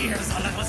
Here's a little